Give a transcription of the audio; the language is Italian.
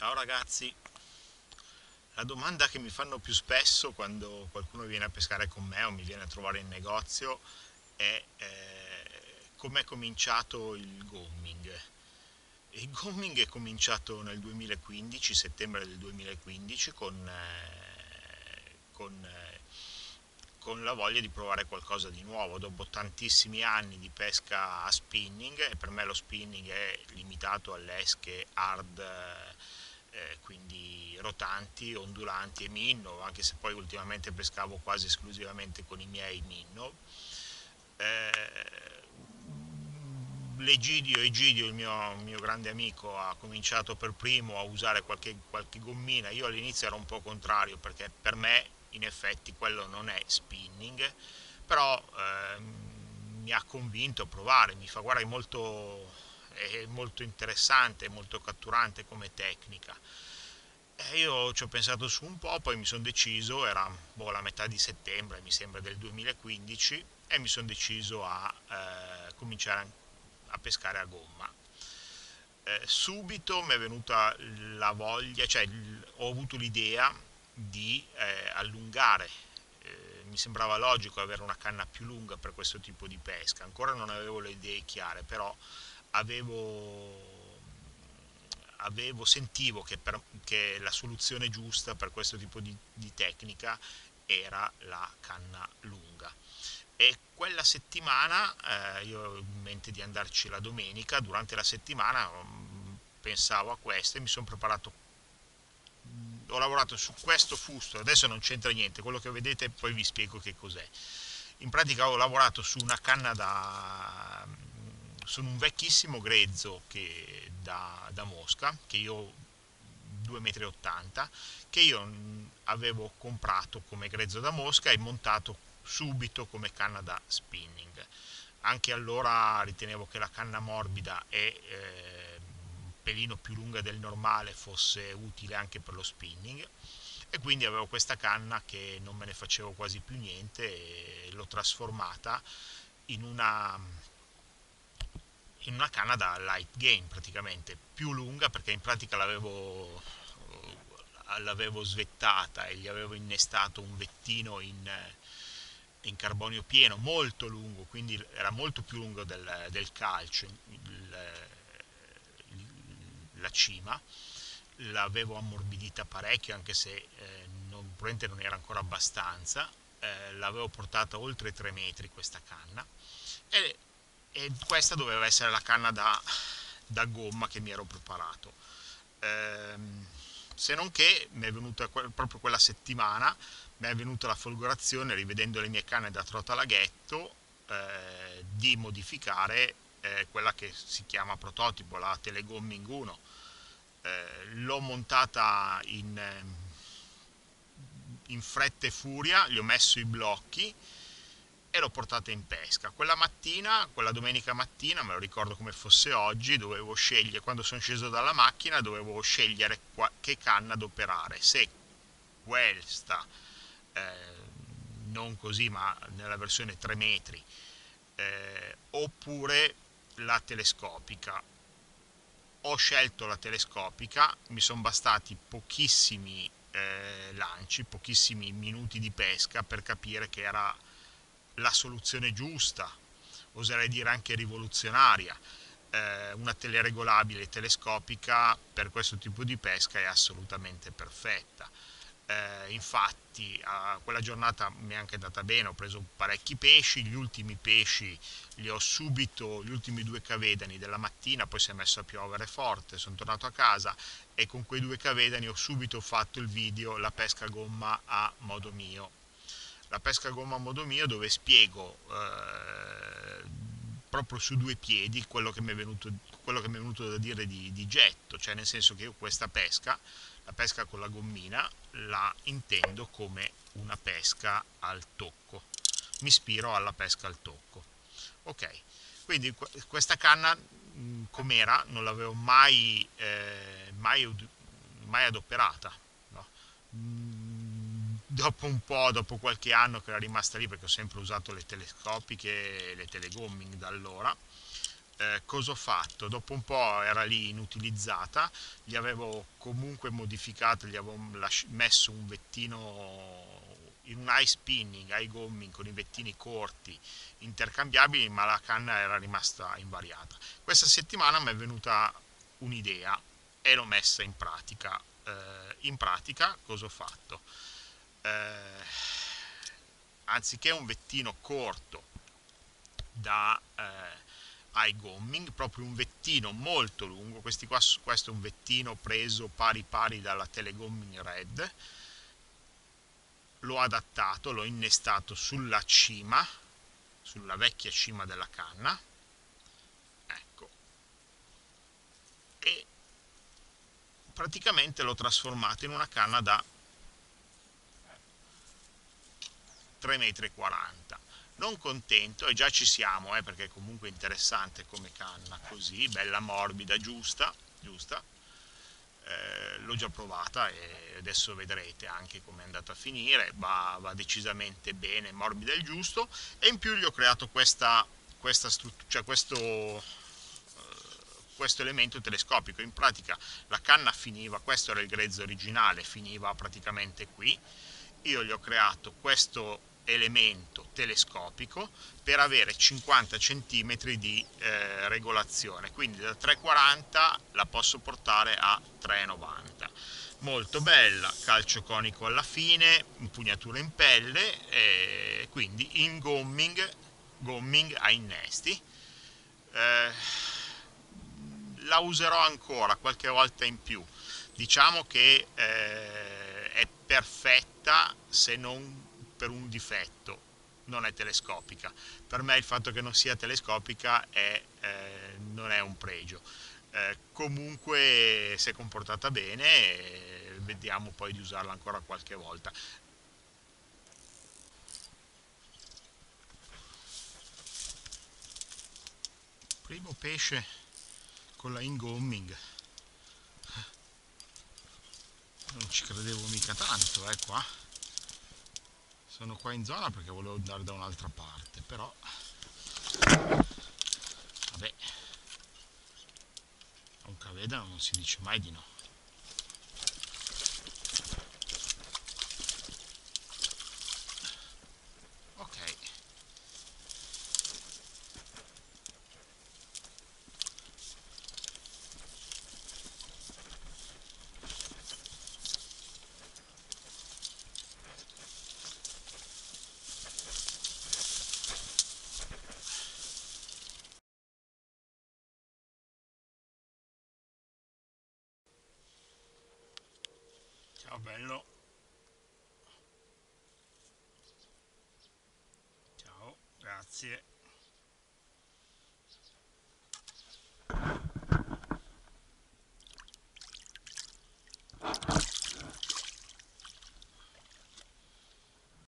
Ciao ragazzi, la domanda che mi fanno più spesso quando qualcuno viene a pescare con me o mi viene a trovare in negozio è eh, è cominciato il gomming. Il gomming è cominciato nel 2015, settembre del 2015, con, eh, con, eh, con la voglia di provare qualcosa di nuovo. Dopo tantissimi anni di pesca a spinning, e per me lo spinning è limitato alle esche hard eh, quindi rotanti, ondulanti e minno, anche se poi ultimamente pescavo quasi esclusivamente con i miei minno. Eh, L'Egidio, Egidio, il mio, mio, grande amico, ha cominciato per primo a usare qualche, qualche gommina. Io all'inizio ero un po' contrario perché per me in effetti quello non è spinning, però eh, mi ha convinto a provare, mi fa guarda molto è molto interessante, molto catturante come tecnica. E io ci ho pensato su un po', poi mi sono deciso, era boh, la metà di settembre, mi sembra del 2015, e mi sono deciso a eh, cominciare a pescare a gomma. Eh, subito mi è venuta la voglia, cioè ho avuto l'idea di eh, allungare eh, mi sembrava logico avere una canna più lunga per questo tipo di pesca ancora non avevo le idee chiare però avevo, avevo sentivo che, per, che, la soluzione giusta per questo tipo di, di tecnica era la canna lunga. E quella settimana eh, io ho in mente di andarci la domenica durante la settimana um, pensavo a questo e mi sono preparato ho lavorato su questo fusto adesso non c'entra niente quello che vedete poi vi spiego che cos'è. In pratica ho lavorato su una canna da sono un vecchissimo grezzo che, da, da Mosca, che io 2,80 m, che io avevo comprato come grezzo da Mosca e montato subito come canna da spinning. Anche allora ritenevo che la canna morbida e eh, un pelino più lunga del normale fosse utile anche per lo spinning e quindi avevo questa canna che non me ne facevo quasi più niente e l'ho trasformata in una in una canna da light game praticamente, più lunga perché in pratica l'avevo l'avevo svettata e gli avevo innestato un vettino in, in, carbonio pieno molto lungo, quindi era molto più lungo del, del calcio il, la cima. L'avevo ammorbidita parecchio anche se eh, non, probabilmente non era ancora abbastanza. Eh, l'avevo portata oltre 3 metri questa canna. E e questa doveva essere la canna da, da gomma che mi ero preparato. Ehm, se non che mi è venuta proprio quella settimana mi è venuta la folgorazione rivedendo le mie canne da trota laghetto eh, di modificare eh, quella che si chiama prototipo la Telegomming 1 eh, l'ho montata in, in fretta e furia gli ho messo i blocchi e l'ho portata in pesca. Quella mattina, quella domenica mattina, me lo ricordo come fosse oggi, dovevo scegliere, quando sono sceso dalla macchina, dovevo scegliere che canna adoperare, se questa, eh, non così ma nella versione 3 metri, eh, oppure la telescopica. Ho scelto la telescopica, mi sono bastati pochissimi eh, lanci, pochissimi minuti di pesca per capire che era la soluzione giusta, oserei dire anche rivoluzionaria. Eh, una teleregolabile telescopica per questo tipo di pesca è assolutamente perfetta. Eh, infatti a quella giornata mi è anche andata bene, ho preso parecchi pesci, gli ultimi pesci li ho subito, gli ultimi due cavedani della mattina, poi si è messo a piovere forte, sono tornato a casa e con quei due cavedani ho subito fatto il video La pesca gomma a modo mio la pesca gomma a modo mio dove spiego eh, proprio su due piedi quello che mi è venuto, quello che mi è venuto da dire di, di getto, cioè nel senso che io questa pesca, la pesca con la gommina, la intendo come una pesca al tocco, mi ispiro alla pesca al tocco. Ok, quindi questa canna com'era non l'avevo mai, eh, mai, mai adoperata. Dopo un po', dopo qualche anno che era rimasta lì perché ho sempre usato le telescopiche e le telegomming da allora, eh, cosa ho fatto? Dopo un po' era lì inutilizzata, gli avevo comunque modificato, gli avevo messo un vettino in un high spinning, high gomming con i vettini corti intercambiabili, ma la canna era rimasta invariata. Questa settimana mi è venuta un'idea e l'ho messa in pratica. Eh, in pratica cosa ho fatto? Eh, anziché un vettino corto da eh, high gomming, proprio un vettino molto lungo, qua, questo è un vettino preso pari pari dalla telegomming red, l'ho adattato, l'ho innestato sulla cima, sulla vecchia cima della canna, ecco, e praticamente l'ho trasformato in una canna da 3,40 m non contento e già ci siamo eh, perché è comunque interessante come canna così bella morbida giusta giusta. Eh, l'ho già provata e adesso vedrete anche come è andata a finire. Va, va, decisamente bene morbida il giusto. E in più gli ho creato questa, questa struttura cioè questo eh, questo elemento telescopico. In pratica la canna finiva questo era il grezzo originale finiva praticamente qui. Io gli ho creato questo elemento telescopico per avere 50 cm di eh, regolazione. Quindi da 3,40 la posso portare a 3,90 molto bella, calcio conico alla fine, impugnatura in pelle e quindi in gomming, gomming a innesti. Eh, la userò ancora qualche volta in più. Diciamo che eh, è perfetta se non per un difetto, non è telescopica. Per me il fatto che non sia telescopica è, eh, non è un pregio. Eh, comunque si è comportata bene e vediamo poi di usarla ancora qualche volta. Primo pesce con la ingomming. Non ci credevo mica tanto, eh qua sono qua in zona perché volevo andare da un'altra parte però vabbè. A un cavedano non si dice mai di no Ciao bello. Ciao, grazie.